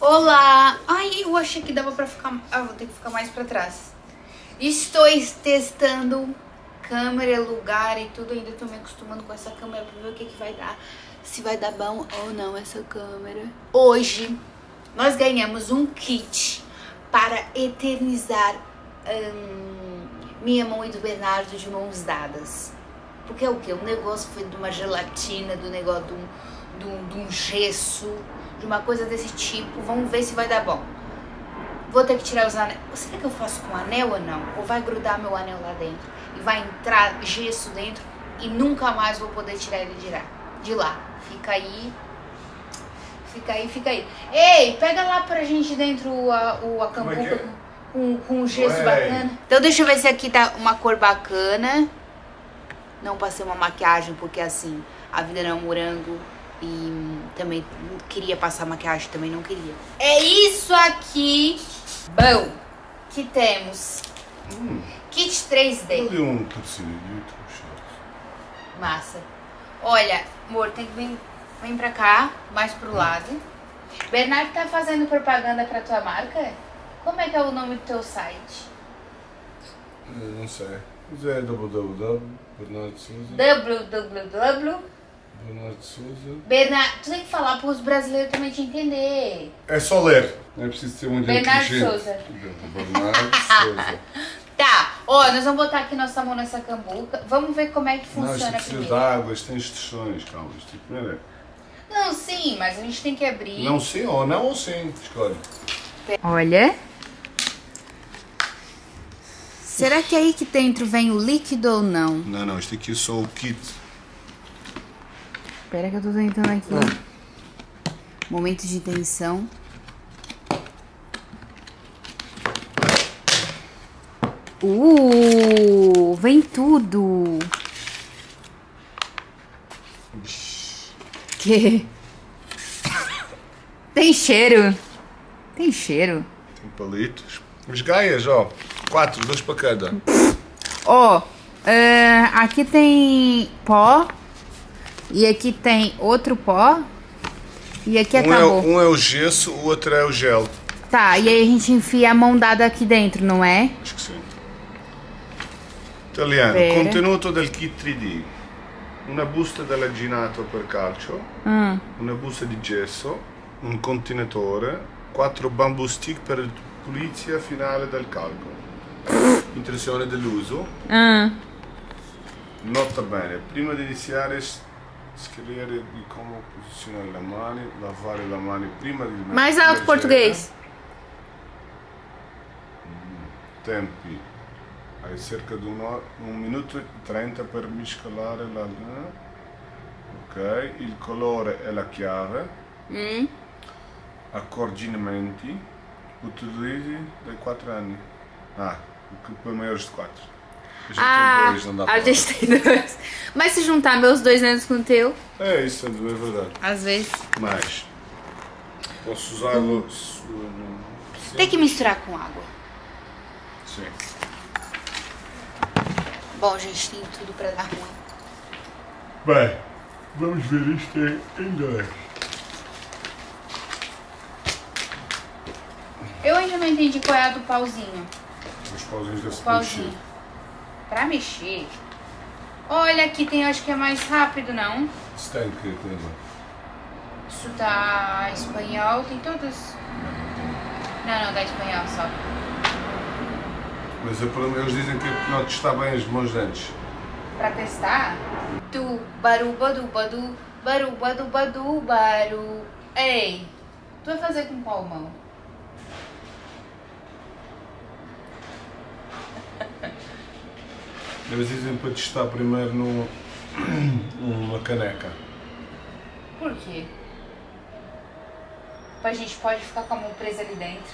Olá! Ai, eu achei que dava pra ficar. Ah, vou ter que ficar mais pra trás. Estou testando câmera, lugar e tudo. Ainda tô me acostumando com essa câmera pra ver o que, que vai dar. Se vai dar bom ou não essa câmera. Hoje nós ganhamos um kit para eternizar hum, minha mão e do Bernardo de mãos dadas. Porque é o que? O negócio foi de uma gelatina, do negócio de um, de um, de um gesso, de uma coisa desse tipo. Vamos ver se vai dar bom. Vou ter que tirar os anéis. Será que eu faço com anel ou não? Ou vai grudar meu anel lá dentro? E vai entrar gesso dentro e nunca mais vou poder tirar ele de lá. De lá. Fica aí. Fica aí, fica aí. Ei, pega lá pra gente dentro o, a, o acambuca é é? com, com gesso Ué. bacana. Então deixa eu ver se aqui tá uma cor bacana. Não passei uma maquiagem porque assim, a vida não é um morango. E hum, também queria passar maquiagem, também não queria. É isso aqui. Bom, que temos. Kit 3D. Ali um patrocínio de YouTube Shorts. Massa. Olha, amor, tem que vir, vem pra cá, mais pro lado. Bernardo tá fazendo propaganda pra tua marca? Como é que é o nome do teu site? Eu Não sei. Mas é www. Bernardo Souza. www. Bernardo Souza. Bernardo, tu tem que falar pros brasileiros também te entender. É só ler. Não é preciso ser muito Bernardo inteligente. Souza. Bernardo Souza. Tá, ó, nós vamos botar aqui nossa mão nessa cambuca. Vamos ver como é que Não, funciona precisa de primeiro. água, isto tem instruções, calma. Isto primeiro é. Não, sim, mas a gente tem que abrir. Não sim ou não ou sim. Escolhe. Olha. Será que aí que dentro vem o líquido ou não? Não, não, isto aqui é só o kit. Espera que eu tô tentando aqui. Momento de tensão. Uh, vem tudo. Que? Tem cheiro. Tem cheiro. Tem palitos. Os gaias, ó. Quatro, dois para cada. Ó, é, aqui tem pó. E aqui tem outro pó. E aqui Um é, acabou. um é o gesso, o outro é o gel. Tá, e aí a gente enfia a mão dada aqui dentro, não é? Acho que sim. Italiano. Contenuto del kit 3D. Una busta dell'aginato per calcio, Hum. una busta di gesso, un contenitore, quattro bamboo stick per pulizia finale del calco. Intenzione dell'uso. Hum. Nota bene, prima di iniziare s- scrivere di come posizionare le mani, lavare le mani prima di Mais alto, português. Tempi. Hai cerca di un'ora, un minuto e 30 per mescolare la... Ok, il colore è la chiave. Hum. Accorgimenti. Utilizzi dai 4 anni. Ah, per maiores de 4. A gente Ah, tem dois, não dá a gente tem dois. Mas se juntar meus dois anos com o teu, É isso, é verdade. às vezes. Mas posso usá-lo. se- Sim. Tem que misturar com água. Sim. Bom, gente, tem tudo pra dar ruim. Bem, vamos ver isto em inglês. Eu ainda não entendi qual é a do pauzinho. Os pauzinhos desse Pauzinho. Pra mexer. Olha, aqui tem, acho que é mais rápido, não? Se tem que coisa. Isso tá espanhol, tem todos. Não, não, dá espanhol só. Mas é para eles dizem que não está bem as mãos antes. Pra testar. Tu, baru, badu, badu, baru, badu, badu, baru. Ei, tu vai fazer com qual mão? Eles dizem para testar primeiro num, numa caneca. Por quê? A gente pode ficar com a mão presa ali dentro.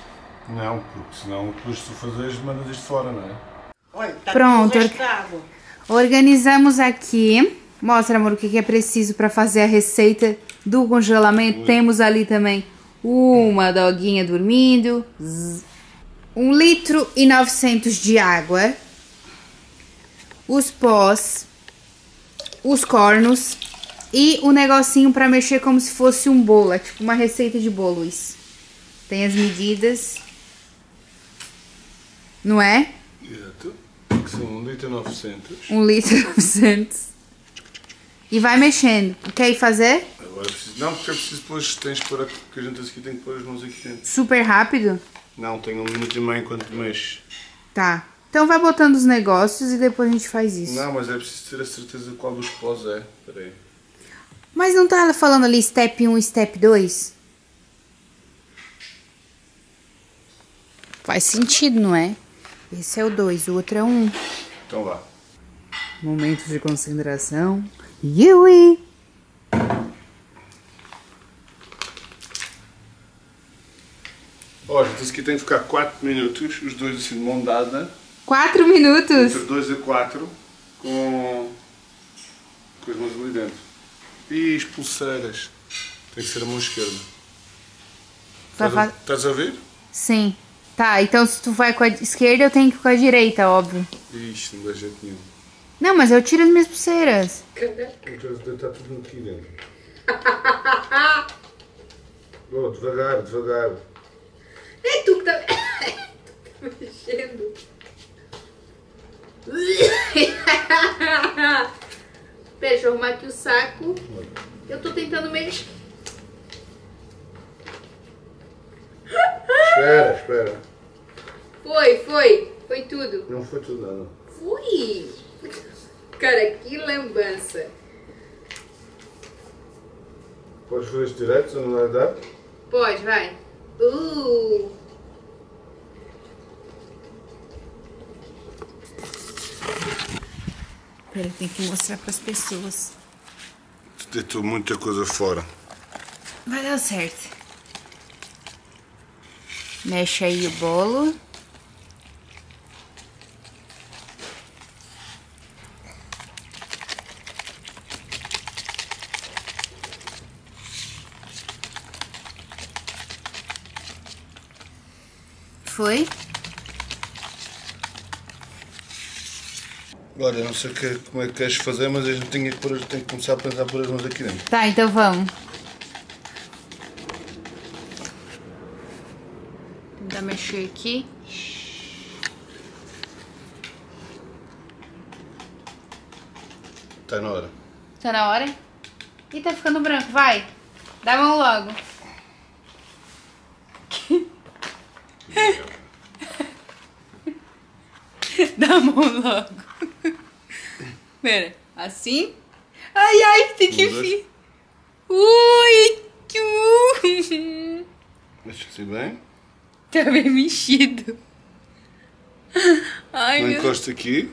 Não, porque senão depois tu fazes mandas isto fora, não é? Olha, tá Pronto. Organizamos aqui. Mostra, amor, o que que é preciso para fazer a receita do congelamento. Temos ali também uma doguinha dormindo, zzz, um litro e 900 de água, os pós, os cornos e o negocinho para mexer como se fosse um bolo, é tipo uma receita de bolo isso. Tem as medidas. Não é? Exato. Que são 1 litro e 900. 1 litro e 900. E vai mexendo. Quer ir fazer? Agora preciso. Não, porque eu preciso depois. Tens que pôr. a- Porque a gente aqui tem que pôr as mãos aqui dentro. Super rápido? Não, tenho um minuto e meio enquanto mexe. Tá. Então vai botando os negócios e depois a gente faz isso. Não, mas é preciso ter a certeza de qual dos pós é. Espera aí. Mas não tá falando ali step 1 e step 2? Faz sentido, não é? Esse é o 2, o outro é o 1. Um. Então vá. Momento de concentração. Yui! Olha, diz que tem que ficar 4 minutos, os dois assim de mão dada, 4 minutos! entre 2 a 4, com, com as mãos ali dentro. E as pulseiras. Tem que ser a mão esquerda. Pra Estás a, estás a ver? Sim. Tá, então se tu vai com a esquerda, eu tenho que ir com a direita, óbvio. Ixi, não dá jeito nenhum. Não, mas eu tiro as minhas pulseiras. Está tudo aqui dentro. Oh, devagar, devagar. É tu que tá mexendo. Pera, deixa eu arrumar aqui o saco. Eu tô tentando mexer. Espera, espera. Foi, foi. Foi tudo. Não foi tudo nada. Fui. Cara, que lambança. Podes fazer isto direto, não vai dar? Pode, vai. Uh. Pera, tem que mostrar pras pessoas. Deitou muita coisa fora. Vai dar certo. Mexe aí o bolo. Foi? Olha, não sei que, como é que queres fazer, mas a gente tem que, pôr, tem que começar a pensar por as mãos aqui dentro. Tá, então vamos. Tentar mexer aqui. Está na hora. Tá na hora? Ih, tá ficando branco, vai. Dá a mão logo. Dá a mão logo. Pera, assim? Ai, ai, tem que vir. Ui. Deixa assim bem. Tá bem mexido. Ai, Não meu encosta aqui.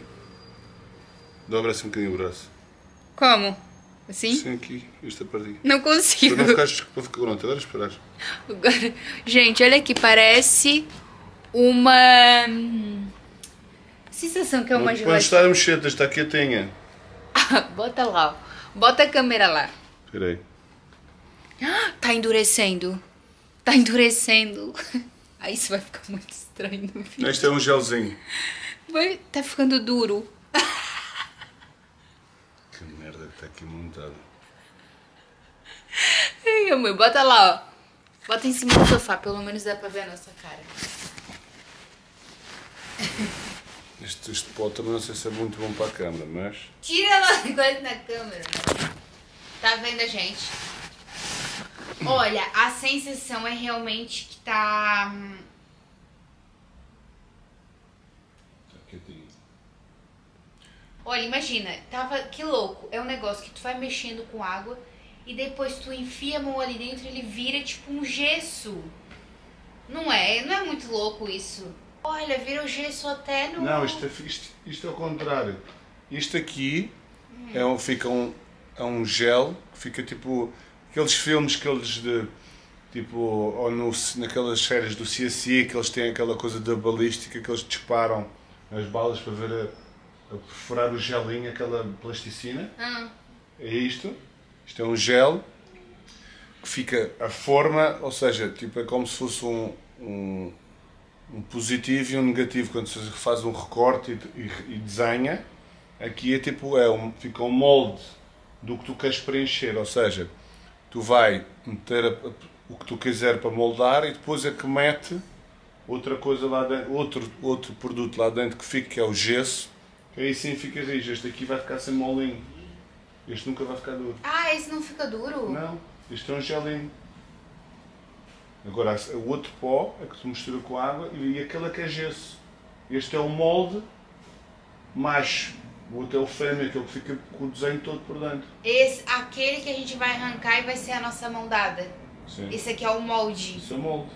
Dobra assim um bocadinho o braço. Como? Assim? Sim, aqui. Esta parte aqui. Não Para consigo. não ficares... Para ficar... Pronto, agora esperar. Agora, gente, olha aqui, parece uma hum, sensação que é uma Quando gelatina. estar a mexer, está quietinha. Bota lá, ó. Bota a câmera lá. Espera aí. Tá endurecendo. Tá endurecendo. Aí isso vai ficar muito estranho no vídeo. Este é um gelzinho. Vai, tá ficando duro. Que merda que está aqui montado. Ai, amor, bota lá, ó. Bota em cima do sofá, pelo menos dá pra ver a nossa cara. Este, este pó também não sei se é muito bom para a câmera, mas... Tira lá agora na câmera. Tá vendo a gente? Olha, a sensação é realmente que tá. hum, quietinho. Olha, imagina, tava. Que louco. É um negócio que tu vai mexendo com água e depois tu enfia a mão ali dentro e ele vira tipo um gesso. Não é? Não é muito louco isso? Olha, vira o gesso até no. Não, isto é, isto, isto é o contrário. Isto aqui é um, fica um, é um gel, fica tipo aqueles filmes que eles de tipo ou no, naquelas séries do CSI que eles têm aquela coisa da balística que eles disparam as balas para ver a, a perfurar o gelinho, aquela plasticina. Ah, É isto. Isto é um gel que fica a forma, ou seja, tipo, é como se fosse um, um, um positivo e um negativo. Quando se faz um recorte e, e- e desenha, aqui é tipo, é um, fica um molde do que tu queres preencher. Ou seja, tu vai meter a, o que tu quiser para moldar e depois é que mete outra coisa lá dentro, outro, outro produto lá dentro que fica, que é o gesso, que aí sim fica rijo. Este aqui vai ficar sem molinho. Este nunca vai ficar duro. Ah, esse não fica duro? Não, este é um gelinho. Agora, o outro pó é que tu mistura com água e aquele é que é gesso. Este é o molde macho. O outro é o fêmea, aquele que fica com o desenho todo por dentro. Esse, aquele que a gente vai arrancar e vai ser a nossa mão dada. Sim. Esse aqui é o molde. Isso é o molde.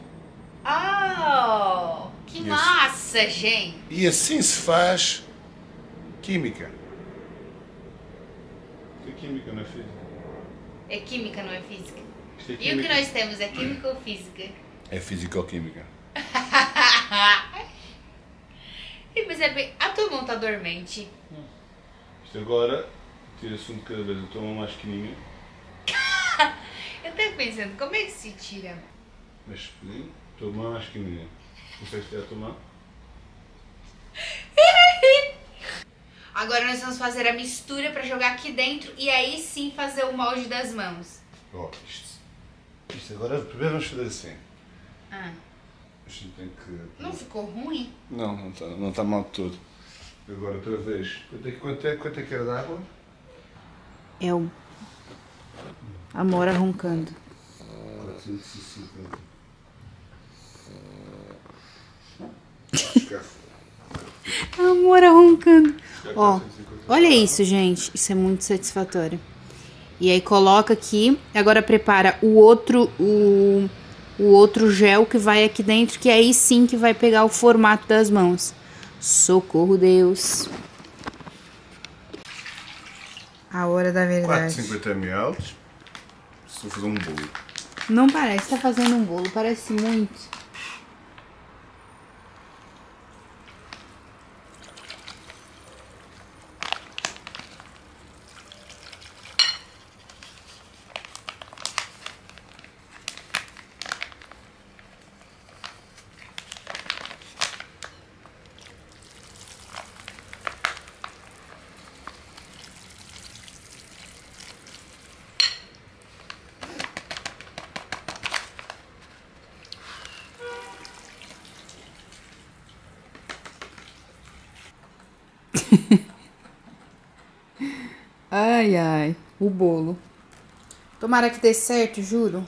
Oh, que Isso. massa, gente. E assim se faz química. É química, não é física? É química, não é física? É E o que nós temos é química ou física? É físico-química. Mas é bem... A tua mão tá dormente. Isto agora, tira-se um de cada vez. Eu tomo uma mais pequenininha. Eu tava pensando, como é que se tira? Mas pequenininho. Toma uma mais pequenininha. Consegues tirar a tua mão? Agora nós vamos fazer a mistura pra jogar aqui dentro e aí sim fazer o molde das mãos. Ó, isto. Isto agora, primeiro vamos fazer assim. Ah, A gente tem que. não ficou ruim? Não, não está não tá mal de todo. Agora outra vez. Quanto é, que- quanto é, quanto é que era de água? É o Amora roncando. 450. Amora roncando. Ó, olha isso, gente. Isso é muito satisfatório. E aí coloca aqui. Agora prepara o outro, o, o outro gel que vai aqui dentro, que aí sim que vai pegar o formato das mãos. Socorro, Deus. A hora da verdade. 450 ml. Estou fazer um bolo. Não parece que tá fazendo um bolo, parece muito. Ai, ai, o bolo. Tomara que dê certo, juro.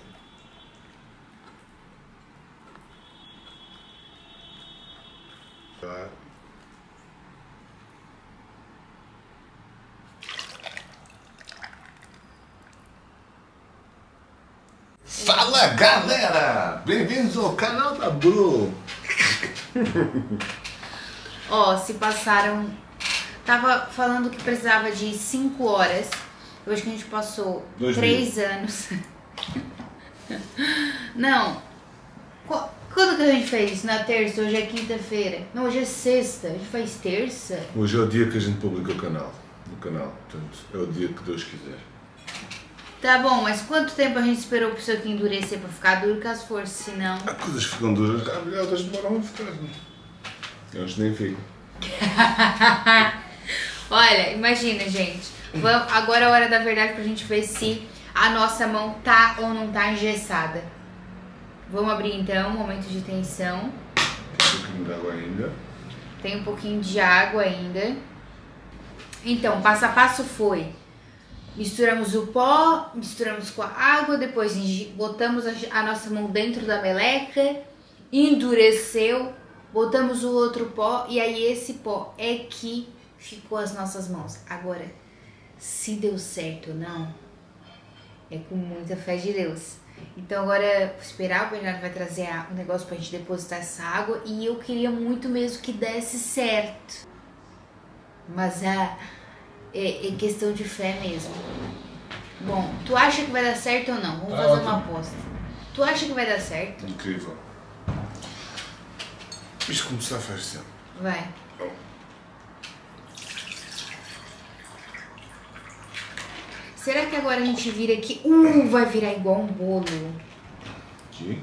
Fala galera! Bem-vindos ao canal da Bru! Ó, se passaram. Tava falando que precisava de 5 horas. Eu acho que a gente passou Dois 3 anos. Não. Qu- Quando que a gente fez? Na terça? Hoje é quinta-feira. Não, hoje é sexta. A gente faz terça. Hoje é o dia que a gente publica o canal. No canal, portanto, é o dia que Deus quiser. Tá bom, mas quanto tempo a gente esperou pro isso aqui endurecer pra ficar duro caso fosse? Se não. Há coisas que ficam duras, outras demoram a ficar. Elas nem ficam. Olha, imagina, gente. Vamos, agora é a hora da verdade pra gente ver se a nossa mão tá ou não tá engessada. Vamos abrir então, momento de tensão. Um pouquinho de água ainda. Tem um pouquinho de água ainda. Então, passo a passo foi. Misturamos o pó, misturamos com a água, depois botamos a, a nossa mão dentro da meleca, endureceu, botamos o outro pó e aí esse pó é que ficou as nossas mãos. Agora, se deu certo ou não, é com muita fé de Deus. Então agora esperar, o Bernardo vai trazer a- um negócio pra gente depositar essa água e eu queria muito mesmo que desse certo. Mas ah, é, é questão de fé mesmo. Bom, tu acha que vai dar certo ou não? Vamos Tá fazer uma aposta. Tu acha que vai dar certo? Incrível. Isto começar faz tempo. Vai. Será que agora a gente vira aqui? Uh, vai virar igual um bolo. Aqui.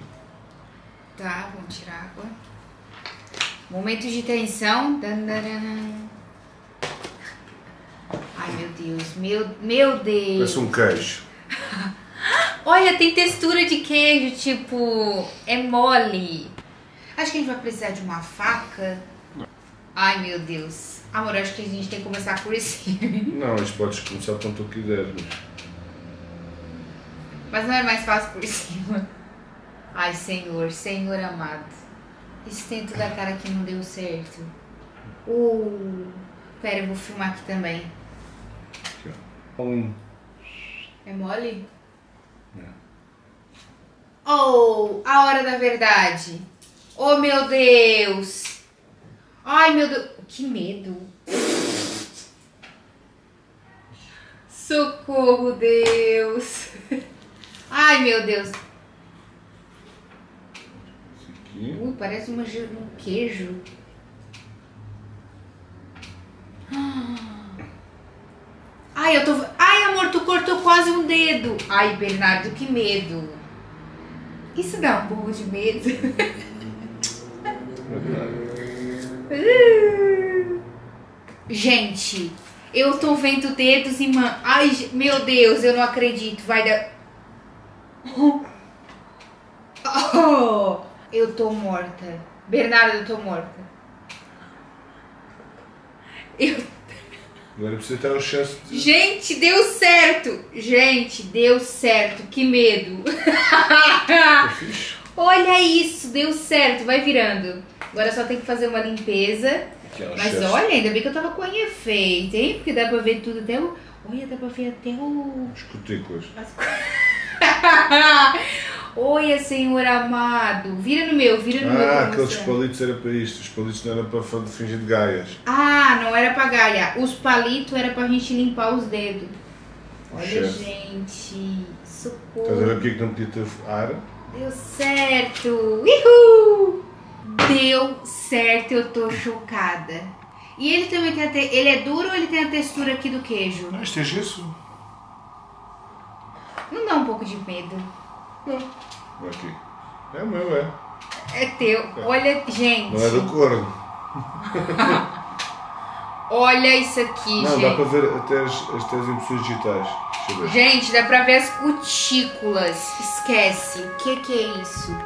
Tá, vamos tirar água. Momento de tensão. Ai, meu Deus. Meu, meu Deus. Parece um queijo. Olha, tem textura de queijo, tipo, é mole. Acho que a gente vai precisar de uma faca. Ai, meu Deus. Amor, acho que a gente tem que começar por esse. Não, mas podes começar quando tu quiseres. Mas não é mais fácil por cima. Ai, Senhor, Senhor amado. Tento da cara que não deu certo. Uh, pera, eu vou filmar aqui também. Aqui, ó. Um. É mole? É. Oh, a hora da verdade. Oh, meu Deus. Ai, meu Deus. Que medo. Socorro, Deus. Ai, meu Deus. Ui, parece uma, um queijo. Ai, eu tô. Ai, amor, tu cortou quase um dedo. Ai, Bernardo, que medo. Isso dá um pouco de medo. Gente, eu tô vendo dedos e man... Ai, meu Deus, eu não acredito. Vai dar. Oh, eu tô morta. Bernardo, eu tô morta. Eu... Agora precisa ter o chance de. Gente, deu certo! Gente, deu certo. Que medo. Tá? Olha isso, deu certo. Vai virando. Agora só tem que fazer uma limpeza. Mas chance. olha, ainda bem que eu tava com a unha feita, hein? Porque dá pra ver tudo até o. Olha, dá pra ver até o. Os cutículas. Olha, Senhor amado. Vira no meu, vira no meu. pra Ah, aqueles palitos era para isto. Os palitos não era para fingir de gaias. Ah, não era pra galha. Os palitos era pra gente limpar os dedos. Olha, Chefe. gente. Estás a ver Socorro. porque é que não podia ter ar? Deu certo. Uhul! Deu certo, eu tô chocada. E ele também tem a te... Ele é duro ou ele tem a textura aqui do queijo? Não, isto é gesso. Não dá um pouco de medo. Aqui. É meu, é. É teu. Olha, gente. Não é do corno. Olha isso aqui, Não, gente. dá para ver até as, as tuas impressões digitais. Gente, dá pra ver as cutículas. Esquece. O que que é isso?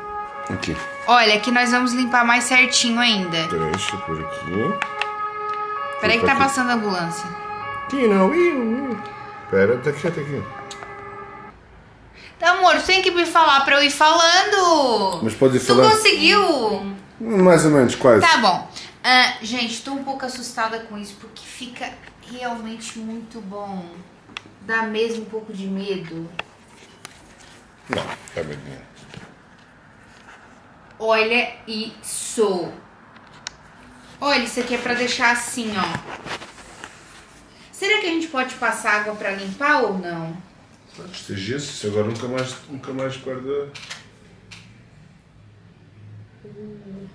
Olha, aqui nós vamos limpar mais certinho ainda. Deixa eu pôr aqui. Peraí que tá aqui. passando a ambulância. Aqui não. Ih. Espera, está aqui, está aqui. Tá, amor, você tem que me falar pra eu ir falando. Mas pode ir Tu falando. conseguiu? Mais ou menos, quase. Tá bom. Ah, gente, tô um pouco assustada com isso porque fica realmente muito bom. Dá mesmo um pouco de medo. Não, está bem. Olha isso. Olha, isso aqui é pra deixar assim, ó. Será que a gente pode passar água pra limpar ou não? É gesso, isso agora nunca mais, nunca mais perde.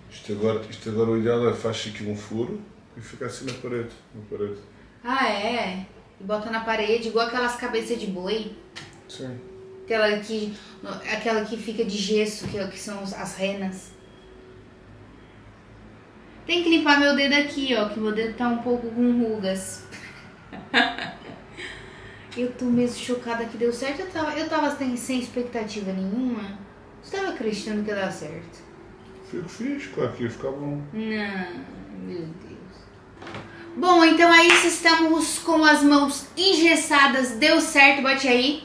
Isto agora, isto agora o ideal é faz aqui um furo e fica assim na parede. Na parede. Ah, é? E bota na parede, igual aquelas cabeças de boi. Sim. Aquela que, aquela que fica de gesso, que, que são as renas. Tem que limpar meu dedo aqui, ó, que meu dedo tá um pouco com rugas. eu tô mesmo chocada que deu certo. Eu tava, eu tava sem, sem expectativa nenhuma. Você tava acreditando que ia dar certo? Fico fixe, claro que ia ficar bom. Não, meu Deus. Bom, então é isso. Estamos com as mãos engessadas. Deu certo, bate aí.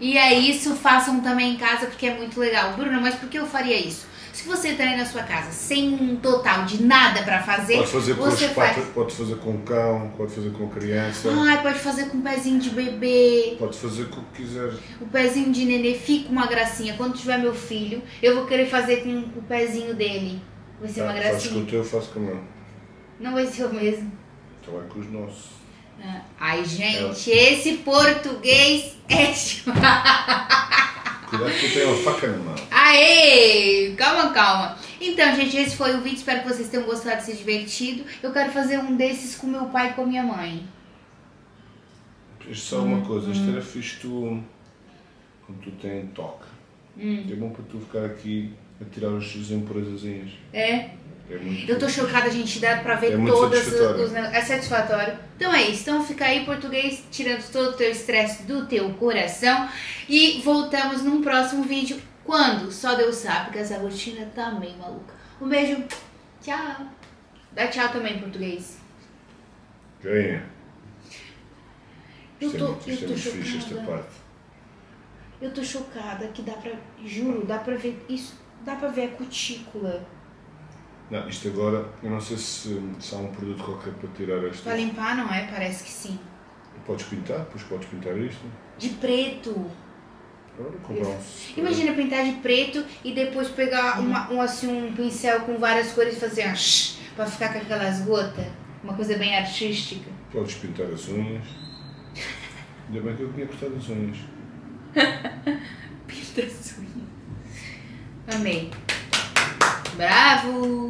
E é isso, façam também em casa porque é muito legal. Bruna, mas por que eu faria isso? Se você tá aí na sua casa sem um total de nada pra fazer, Pode fazer com você os faz. pode fazer com cão, pode fazer com criança, Ai, pode fazer com um pezinho de bebê. pode fazer com o que quiser. O pezinho de nenê fica uma gracinha. Quando tiver meu filho, eu vou querer fazer com o pezinho dele. Vai ser uma Tá, fazes com gracinha. o teu, eu faço com o meu. Não vai ser o mesmo. Então é com os nossos. Ai, gente, esse português é. Cuidado que tenho uma faca na mão. Aê! Calma, calma. Então, gente, esse foi o vídeo. Espero que vocês tenham gostado, se divertido. Eu quero fazer um desses com meu pai e com minha mãe. Só uma coisa, isto era fixe tu. Quando tu tens toque. É bom para tu ficar aqui a tirar os as impurezazinhas. É? É Eu tô chocada, gente, dá pra ver É todas os. É satisfatório. Então é isso. Então fica aí português, tirando todo o teu estresse do teu coração. E voltamos num próximo vídeo. Quando? Só Deus sabe, porque essa rotina tá meio maluca. Um beijo. Tchau. Dá tchau também português. Joinha. Eu é tô, muito- eu é tô chocada. Eu tô chocada que dá pra. Juro, dá pra ver. Isso. Dá pra ver a cutícula. Não, isto agora, eu não sei se, se há um produto qualquer para tirar esta. Pra limpar, não é? Parece que sim. Podes pintar, depois podes pintar isto. De preto. Um. Imagina pintar de preto e depois pegar uma, um, assim, um pincel com várias cores e fazer shh, pra ficar com aquelas gotas. Uma coisa bem artística. Podes pintar as unhas. Ainda bem que eu tinha cortado as unhas. Pinta as unhas. Amei. Bravo!